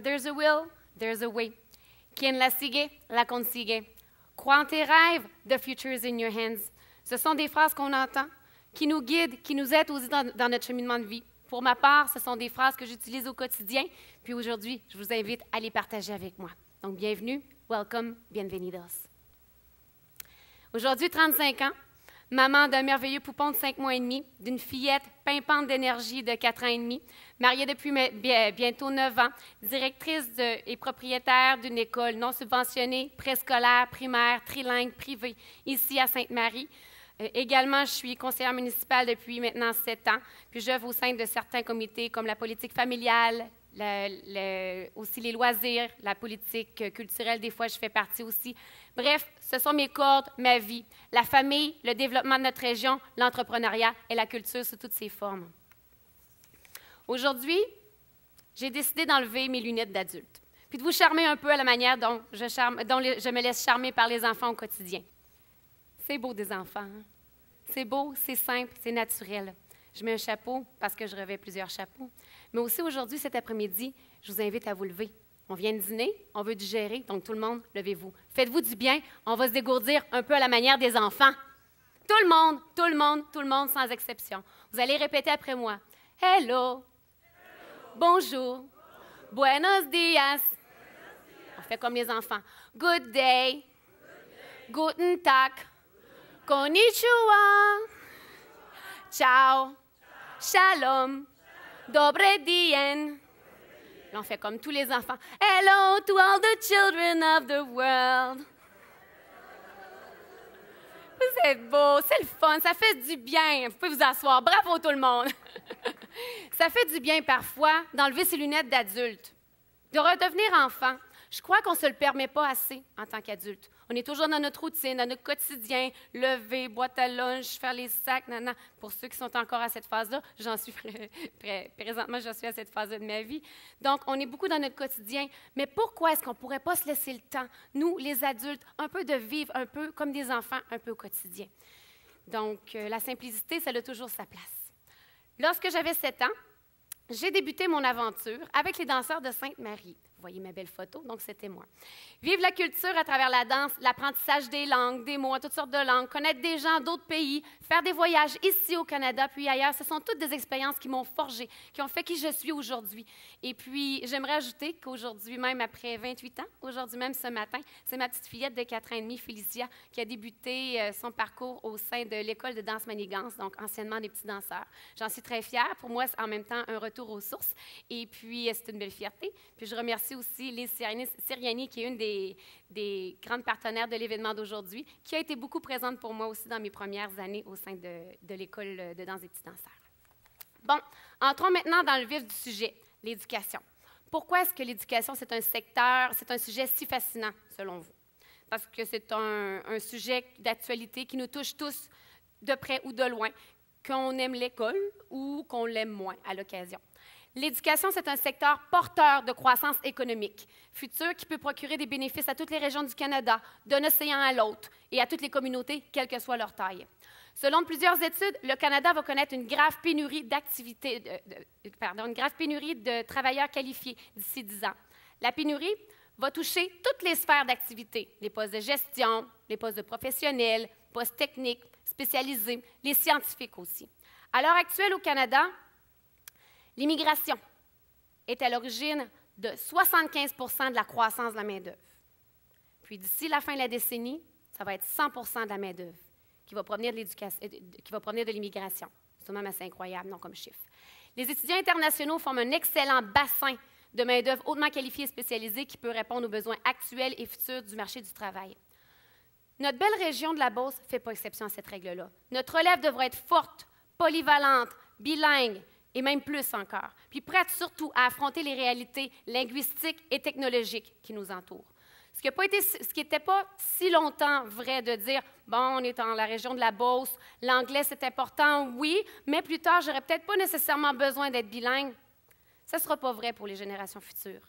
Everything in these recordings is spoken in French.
Where there's a will, there's a way. Quien la sigue, la consigue. Crois en tes rêves, the future is in your hands. Ce sont des phrases qu'on entend, qui nous guident, qui nous aident aussi dans, dans notre cheminement de vie. Pour ma part, ce sont des phrases que j'utilise au quotidien, puis aujourd'hui, je vous invite à les partager avec moi. Donc, bienvenue, welcome, bienvenidos. Aujourd'hui, 35 ans, maman d'un merveilleux poupon de 5 mois et demi, d'une fillette pimpante d'énergie de 4 ans et demi, mariée depuis bientôt 9 ans, directrice et propriétaire d'une école non subventionnée, préscolaire, primaire, trilingue, privée, ici à Sainte-Marie. Euh, également, je suis conseillère municipale depuis maintenant 7 ans, puis j'œuvre au sein de certains comités comme la politique familiale, aussi les loisirs, la politique culturelle, des fois je fais partie aussi. Bref, ce sont mes cordes, ma vie, la famille, le développement de notre région, l'entrepreneuriat et la culture sous toutes ses formes. Aujourd'hui, j'ai décidé d'enlever mes lunettes d'adulte, puis de vous charmer un peu à la manière dont je, me laisse charmer par les enfants au quotidien. C'est beau des enfants. Hein? C'est beau, c'est simple, c'est naturel. Je mets un chapeau parce que je revais plusieurs chapeaux. Mais aussi aujourd'hui, cet après-midi, je vous invite à vous lever. On vient de dîner, on veut digérer, donc tout le monde, levez-vous. Faites-vous du bien, on va se dégourdir un peu à la manière des enfants. Tout le monde, tout le monde, tout le monde, sans exception. Vous allez répéter après moi. Hello. Bonjour. Buenos dias. On fait comme les enfants. Good day. Guten Tag. Konnichiwa. Ciao. Shalom. Dobre dien. On fait comme tous les enfants. Hello to all the children of the world. Vous êtes beau, c'est le fun, ça fait du bien. Vous pouvez vous asseoir. Bravo tout le monde. ça fait du bien parfois d'enlever ses lunettes d'adulte, de redevenir enfant. Je crois qu'on ne se le permet pas assez en tant qu'adulte. On est toujours dans notre routine, dans notre quotidien, lever, boîte à lunch, faire les sacs, nanana. Pour ceux qui sont encore à cette phase-là, j'en suis présentement, je suis à cette phase de ma vie. Donc, on est beaucoup dans notre quotidien. Mais pourquoi est-ce qu'on ne pourrait pas se laisser le temps, nous, les adultes, un peu de vivre un peu comme des enfants, un peu au quotidien? Donc, euh, la simplicité, ça a toujours sa place. Lorsque j'avais 7 ans, j'ai débuté mon aventure avec les danseurs de Sainte-Marie. Vous voyez ma belle photo, donc c'était moi. Vivre la culture à travers la danse, l'apprentissage des langues, des mots, toutes sortes de langues, connaître des gens d'autres pays, faire des voyages ici au Canada puis ailleurs, ce sont toutes des expériences qui m'ont forgé, qui ont fait qui je suis aujourd'hui. Et puis, j'aimerais ajouter qu'aujourd'hui, même après 28 ans, aujourd'hui même ce matin, c'est ma petite fillette de 4 ans et demi, Félicia, qui a débuté euh, son parcours au sein de l'école de danse Manigance, donc anciennement des petits danseurs. J'en suis très fière. Pour moi, c'est en même temps un retour aux sources. Et puis, c'est une belle fierté. Puis, je remercie aussi les Syriani, qui est une des, des grandes partenaires de l'événement d'aujourd'hui, qui a été beaucoup présente pour moi aussi dans mes premières années au sein de, l'école de danse des petits danseurs. Bon, entrons maintenant dans le vif du sujet, l'éducation. Pourquoi est-ce que l'éducation, c'est un secteur, c'est un sujet si fascinant, selon vous? Parce que c'est un, un sujet d'actualité qui nous touche tous de près ou de loin, qu'on aime l'école ou qu'on l'aime moins à l'occasion. L'éducation, c'est un secteur porteur de croissance économique, futur qui peut procurer des bénéfices à toutes les régions du Canada, d'un océan à l'autre, et à toutes les communautés, quelle que soit leur taille. Selon plusieurs études, le Canada va connaître une grave pénurie d'activités, pardon, une grave pénurie de travailleurs qualifiés d'ici 10 ans. La pénurie va toucher toutes les sphères d'activité, les postes de gestion, les postes de professionnels, postes techniques, spécialisés, les scientifiques aussi. À l'heure actuelle, au Canada, L'immigration est à l'origine de 75% de la croissance de la main-d'œuvre. Puis d'ici la fin de la décennie, ça va être 100% de la main-d'œuvre qui va provenir de euh, l'immigration. C'est même assez incroyable, non, comme chiffre. Les étudiants internationaux forment un excellent bassin de main-d'œuvre hautement qualifiée et spécialisée qui peut répondre aux besoins actuels et futurs du marché du travail. Notre belle région de la Beauce ne fait pas exception à cette règle-là. Notre relève devrait être forte, polyvalente, bilingue, et même plus encore, puis prête surtout à affronter les réalités linguistiques et technologiques qui nous entourent. Ce qui n'était pas si longtemps vrai de dire, bon, on est dans la région de la Beauce, l'anglais c'est important, oui, mais plus tard, j'aurais peut-être pas nécessairement besoin d'être bilingue. Ce ne sera pas vrai pour les générations futures.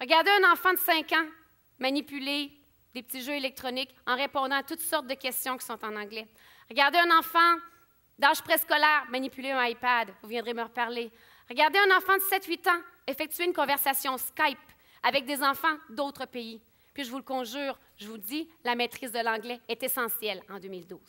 Regardez un enfant de 5 ans manipuler des petits jeux électroniques en répondant à toutes sortes de questions qui sont en anglais. Regardez un enfant d'âge préscolaire, manipuler un iPad, vous viendrez me reparler. Regardez un enfant de 7-8 ans effectuer une conversation Skype avec des enfants d'autres pays. Puis je vous le conjure, je vous dis, la maîtrise de l'anglais est essentielle en 2012.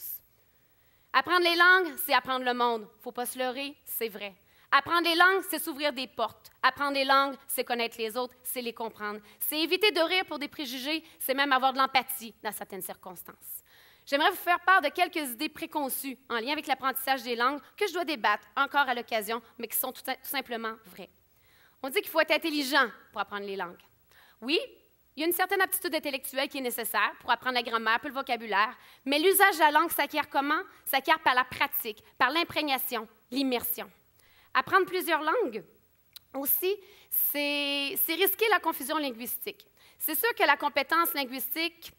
Apprendre les langues, c'est apprendre le monde. Faut pas se leurrer, c'est vrai. Apprendre les langues, c'est s'ouvrir des portes. Apprendre les langues, c'est connaître les autres, c'est les comprendre. C'est éviter de rire pour des préjugés, c'est même avoir de l'empathie dans certaines circonstances. J'aimerais vous faire part de quelques idées préconçues en lien avec l'apprentissage des langues que je dois débattre encore à l'occasion, mais qui sont tout, simplement vraies. On dit qu'il faut être intelligent pour apprendre les langues. Oui, il y a une certaine aptitude intellectuelle qui est nécessaire pour apprendre la grammaire, puis le vocabulaire, mais l'usage de la langue s'acquiert comment? S'acquiert par la pratique, par l'imprégnation, l'immersion. Apprendre plusieurs langues, aussi, c'est risquer la confusion linguistique. C'est sûr que la compétence linguistique,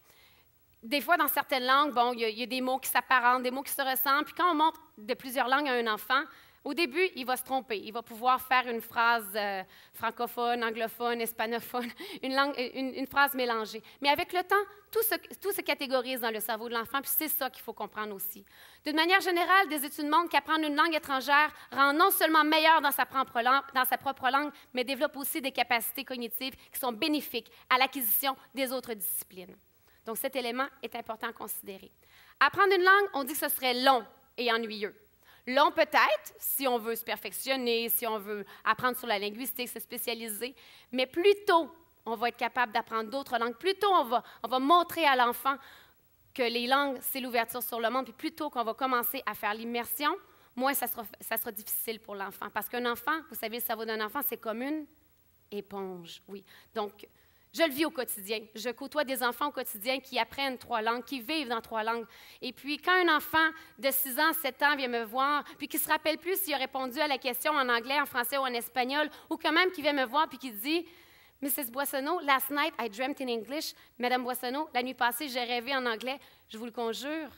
des fois, dans certaines langues, bon, il y, a des mots qui s'apparentent, des mots qui se ressemblent. Puis quand on montre de plusieurs langues à un enfant, au début, il va se tromper. Il va pouvoir faire une phrase euh, francophone, anglophone, hispanophone, une, langue, une, phrase mélangée. Mais avec le temps, tout se, tout se catégorise dans le cerveau de l'enfant, puis c'est ça qu'il faut comprendre aussi. D'une manière générale, des études montrent qu'apprendre une langue étrangère rend non seulement meilleur dans sa, propre langue, dans sa propre langue, mais développe aussi des capacités cognitives qui sont bénéfiques à l'acquisition des autres disciplines. Donc cet élément est important à considérer. Apprendre une langue, on dit que ce serait long et ennuyeux. Long peut-être, si on veut se perfectionner, si on veut apprendre sur la linguistique, se spécialiser, mais plus tôt on va être capable d'apprendre d'autres langues, plus tôt on va, on va montrer à l'enfant que les langues, c'est l'ouverture sur le monde, puis plus tôt qu'on va commencer à faire l'immersion, moins ça sera, ça sera difficile pour l'enfant. Parce qu'un enfant, vous savez, le cerveau d'un enfant, c'est comme une éponge, oui. Donc, je le vis au quotidien. Je côtoie des enfants au quotidien qui apprennent trois langues, qui vivent dans trois langues. Et puis, quand un enfant de 6 ans, 7 ans vient me voir, puis qui se rappelle plus s'il a répondu à la question en anglais, en français ou en espagnol, ou quand même qui vient me voir puis qui dit Mrs. Boissonneau, last night I dreamt in English. Madame Boissonneau, la nuit passée, j'ai rêvé en anglais. Je vous le conjure,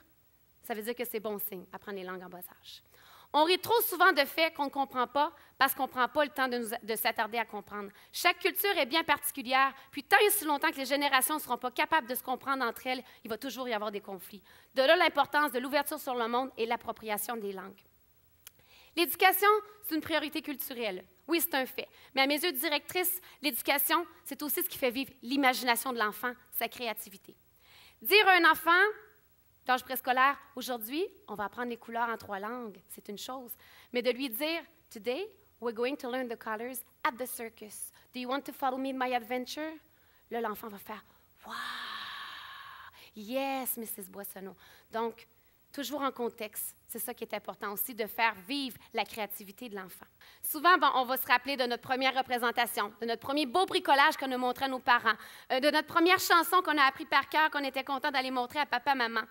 ça veut dire que c'est bon signe, apprendre les langues en bas âge. On rit trop souvent de faits qu'on ne comprend pas parce qu'on ne prend pas le temps de, s'attarder à comprendre. Chaque culture est bien particulière, puis tant et si longtemps que les générations ne seront pas capables de se comprendre entre elles, il va toujours y avoir des conflits. De là l'importance de l'ouverture sur le monde et l'appropriation des langues. L'éducation, c'est une priorité culturelle. Oui, c'est un fait. Mais à mes yeux de directrice, l'éducation, c'est aussi ce qui fait vivre l'imagination de l'enfant, sa créativité. Dire à un enfant, aujourd'hui, on va apprendre les couleurs en trois langues, c'est une chose. Mais de lui dire, Today, we're going to learn the colors at the circus. Do you want to follow me in my adventure? Là, l'enfant va faire, Wow! Yes, Mrs. Boissonneau. Donc, toujours en contexte. C'est ça qui est important aussi, de faire vivre la créativité de l'enfant. Souvent, on va se rappeler de notre première représentation, de notre premier beau bricolage qu'on a montré à nos parents, euh, de notre première chanson qu'on a appris par cœur, qu'on était content d'aller montrer à papa, maman.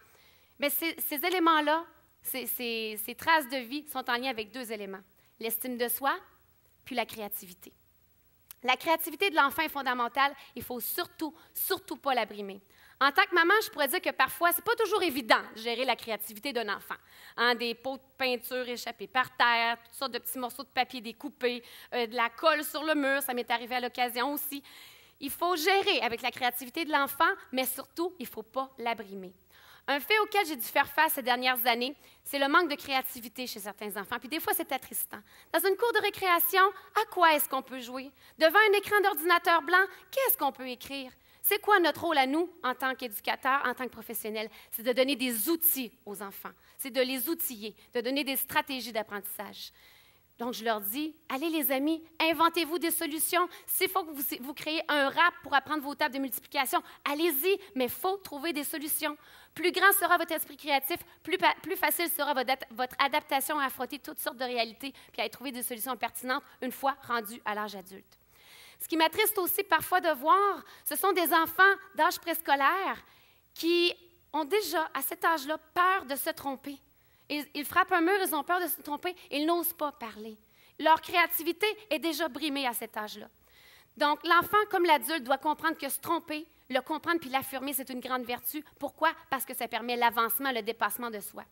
Mais ces, éléments-là, ces, traces de vie sont en lien avec deux éléments, l'estime de soi, puis la créativité. La créativité de l'enfant est fondamentale, il faut surtout, surtout pas la brimer. En tant que maman, je pourrais dire que parfois, ce n'est pas toujours évident de gérer la créativité d'un enfant. Hein, des pots de peinture échappés par terre, toutes sortes de petits morceaux de papier découpés, euh, de la colle sur le mur, ça m'est arrivé à l'occasion aussi. Il faut gérer avec la créativité de l'enfant, mais surtout, il ne faut pas la brimer. Un fait auquel j'ai dû faire face ces dernières années, c'est le manque de créativité chez certains enfants. Puis des fois, c'est attristant. Dans une cour de récréation, à quoi est-ce qu'on peut jouer? Devant un écran d'ordinateur blanc, qu'est-ce qu'on peut écrire? C'est quoi notre rôle à nous en tant qu'éducateurs, en tant que professionnels? C'est de donner des outils aux enfants. C'est de les outiller, de donner des stratégies d'apprentissage. Donc, je leur dis, allez les amis, inventez-vous des solutions. S'il faut que vous, vous créez un rap pour apprendre vos tables de multiplication, allez-y, mais il faut trouver des solutions. Plus grand sera votre esprit créatif, plus, facile sera votre, adaptation à affronter toutes sortes de réalités puis à trouver des solutions pertinentes une fois rendu à l'âge adulte. Ce qui m'attriste aussi parfois de voir, ce sont des enfants d'âge préscolaire qui ont déjà, à cet âge-là, peur de se tromper. Ils, frappent un mur, ils ont peur de se tromper, ils n'osent pas parler. Leur créativité est déjà brimée à cet âge-là. Donc, l'enfant, comme l'adulte, doit comprendre que se tromper, le comprendre puis l'affirmer, c'est une grande vertu. Pourquoi? Parce que ça permet l'avancement, le dépassement de soi.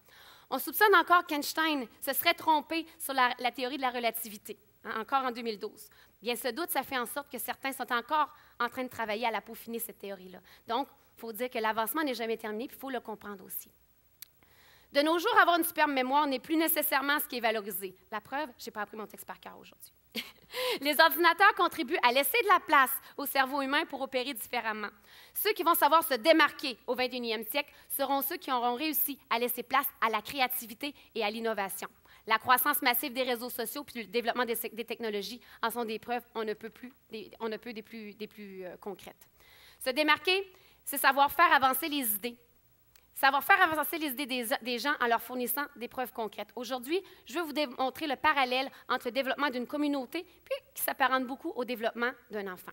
On soupçonne encore qu'Einstein se serait trompé sur la, théorie de la relativité, hein, encore en 2012. Bien, ce doute, ça fait en sorte que certains sont encore en train de travailler à la peaufiner, cette théorie-là. Donc, il faut dire que l'avancement n'est jamais terminé, puis il faut le comprendre aussi. De nos jours, avoir une superbe mémoire n'est plus nécessairement ce qui est valorisé. La preuve, je n'ai pas appris mon texte par cœur aujourd'hui. Les ordinateurs contribuent à laisser de la place au cerveau humain pour opérer différemment. Ceux qui vont savoir se démarquer au 21e siècle seront ceux qui auront réussi à laisser place à la créativité et à l'innovation. La croissance massive des réseaux sociaux puis le développement des, technologies en sont des preuves, on ne peut plus, des, on ne peut des plus, des plus euh, concrètes. Se démarquer, c'est savoir faire avancer les idées, savoir faire avancer les idées des, gens en leur fournissant des preuves concrètes. Aujourd'hui, je vais vous démontrer le parallèle entre le développement d'une communauté puis qui s'apparente beaucoup au développement d'un enfant.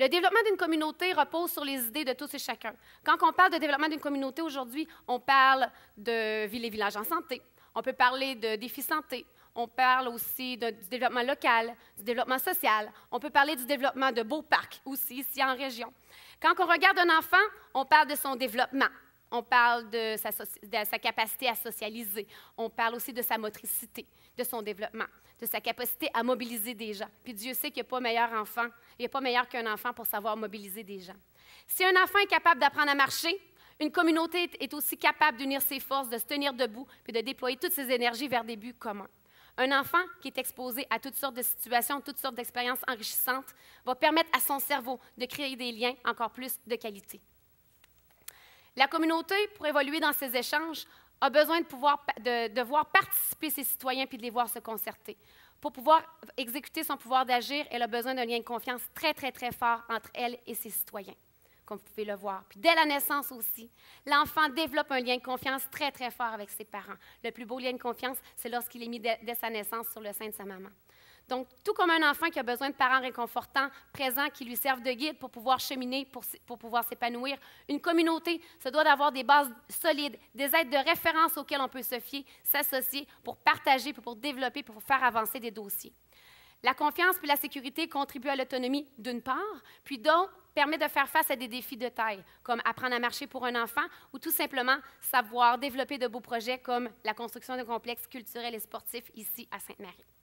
Le développement d'une communauté repose sur les idées de tous et chacun. Quand on parle de développement d'une communauté aujourd'hui, on parle de villes et villages en santé, on peut parler de défis santé, on parle aussi du développement local, du développement social, on peut parler du développement de beaux parcs aussi ici en région. Quand on regarde un enfant, on parle de son développement, on parle de sa, de sa, capacité à socialiser. On parle aussi de sa motricité, de son développement, de sa capacité à mobiliser des gens. Puis Dieu sait qu'il n'y a pas meilleur enfant, il n'y a pas meilleur qu'un enfant pour savoir mobiliser des gens. Si un enfant est capable d'apprendre à marcher, une communauté est aussi capable d'unir ses forces, de se tenir debout, puis de déployer toutes ses énergies vers des buts communs. Un enfant qui est exposé à toutes sortes de situations, toutes sortes d'expériences enrichissantes, va permettre à son cerveau de créer des liens encore plus de qualité. La communauté, pour évoluer dans ces échanges, a besoin de, pouvoir, de, voir participer ses citoyens puis de les voir se concerter. Pour pouvoir exécuter son pouvoir d'agir, elle a besoin d'un lien de confiance très, très, très fort entre elle et ses citoyens, comme vous pouvez le voir. Puis dès la naissance aussi, l'enfant développe un lien de confiance très, très fort avec ses parents. Le plus beau lien de confiance, c'est lorsqu'il est mis dès sa naissance sur le sein de sa maman. Donc, tout comme un enfant qui a besoin de parents réconfortants, présents, qui lui servent de guide pour pouvoir cheminer, pour, pouvoir s'épanouir, une communauté se doit d'avoir des bases solides, des aides de référence auxquelles on peut se fier, s'associer pour partager, pour développer, pour faire avancer des dossiers. La confiance puis la sécurité contribuent à l'autonomie d'une part, puis d'autre permet de faire face à des défis de taille, comme apprendre à marcher pour un enfant ou tout simplement savoir développer de beaux projets comme la construction de complexes culturels et sportifs ici à Sainte-Marie.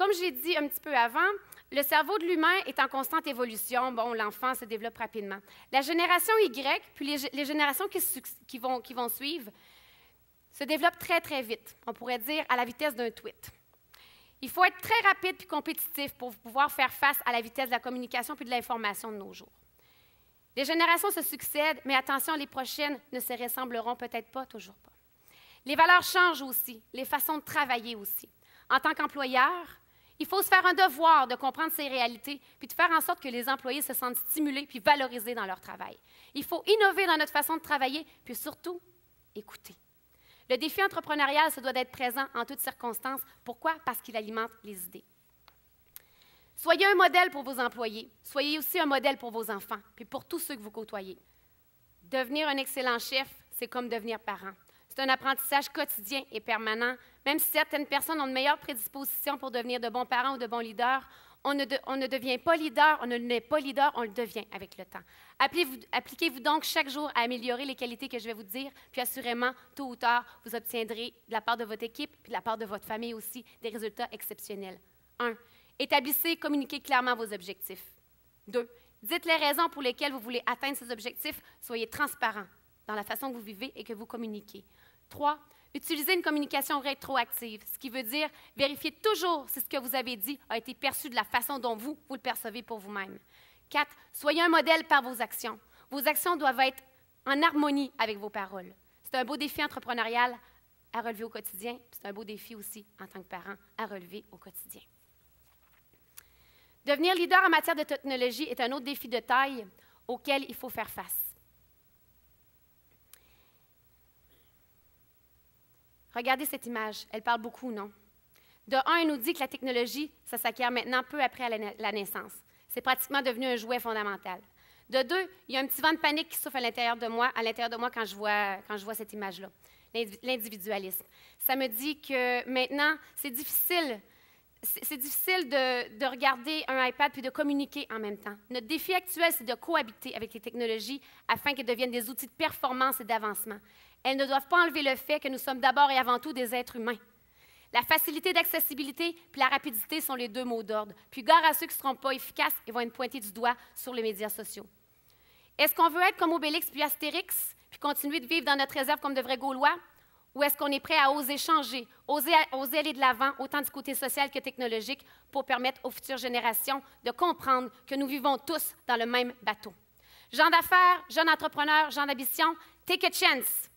Comme j'ai dit un petit peu avant, le cerveau de l'humain est en constante évolution. Bon, l'enfant se développe rapidement. La génération Y, puis les, générations qui, vont, qui vont suivre, se développent très, très vite. On pourrait dire à la vitesse d'un tweet. Il faut être très rapide puis compétitif pour pouvoir faire face à la vitesse de la communication puis de l'information de nos jours. Les générations se succèdent, mais attention, les prochaines ne se ressembleront peut-être pas, toujours pas. Les valeurs changent aussi, les façons de travailler aussi. En tant qu'employeur, il faut se faire un devoir de comprendre ces réalités, puis de faire en sorte que les employés se sentent stimulés puis valorisés dans leur travail. Il faut innover dans notre façon de travailler, puis surtout, écouter. Le défi entrepreneurial se doit d'être présent en toutes circonstances. Pourquoi? Parce qu'il alimente les idées. Soyez un modèle pour vos employés. Soyez aussi un modèle pour vos enfants, puis pour tous ceux que vous côtoyez. Devenir un excellent chef, c'est comme devenir parent. C'est un apprentissage quotidien et permanent. Même si certaines personnes ont de meilleures prédispositions pour devenir de bons parents ou de bons leaders, on ne, devient pas leader, on ne n'est pas leader, on le devient avec le temps. Appliquez-vous donc chaque jour à améliorer les qualités que je vais vous dire, puis assurément, tôt ou tard, vous obtiendrez de la part de votre équipe, puis de la part de votre famille aussi, des résultats exceptionnels. 1. Établissez et communiquez clairement vos objectifs. 2. Dites les raisons pour lesquelles vous voulez atteindre ces objectifs. Soyez transparent dans la façon que vous vivez et que vous communiquez. Trois, utilisez une communication rétroactive, ce qui veut dire vérifier toujours si ce que vous avez dit a été perçu de la façon dont vous, vous le percevez pour vous-même. Quatre, soyez un modèle par vos actions. Vos actions doivent être en harmonie avec vos paroles. C'est un beau défi entrepreneurial à relever au quotidien, c'est un beau défi aussi en tant que parent à relever au quotidien. Devenir leader en matière de technologie est un autre défi de taille auquel il faut faire face. Regardez cette image, elle parle beaucoup, non? De un, elle nous dit que la technologie, ça s'acquiert maintenant peu après la naissance. C'est pratiquement devenu un jouet fondamental. De deux, il y a un petit vent de panique qui souffle à l'intérieur de moi, à l'intérieur de moi quand je vois, quand je vois cette image-là, l'individualisme. Ça me dit que maintenant, c'est difficile, c'est difficile de, de, regarder un iPad puis de communiquer en même temps. Notre défi actuel, c'est de cohabiter avec les technologies afin qu'elles deviennent des outils de performance et d'avancement. Elles ne doivent pas enlever le fait que nous sommes d'abord et avant tout des êtres humains. La facilité d'accessibilité puis la rapidité sont les deux mots d'ordre. Puis gare à ceux qui ne seront pas efficaces et vont être pointés du doigt sur les médias sociaux. Est-ce qu'on veut être comme Obélix puis Astérix, puis continuer de vivre dans notre réserve comme de vrais Gaulois? Ou est-ce qu'on est prêt à oser changer, oser, aller de l'avant, autant du côté social que technologique, pour permettre aux futures générations de comprendre que nous vivons tous dans le même bateau? Gens d'affaires, jeunes entrepreneurs, gens d'ambition, take a chance.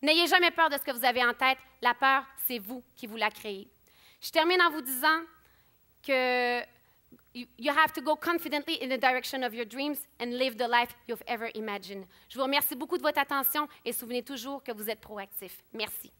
N'ayez jamais peur de ce que vous avez en tête. La peur, c'est vous qui vous la créez. Je termine en vous disant que you have to go confidently in the direction of your dreams and live the life you've ever imagined. Je vous remercie beaucoup de votre attention et souvenez toujours que vous êtes proactif. Merci.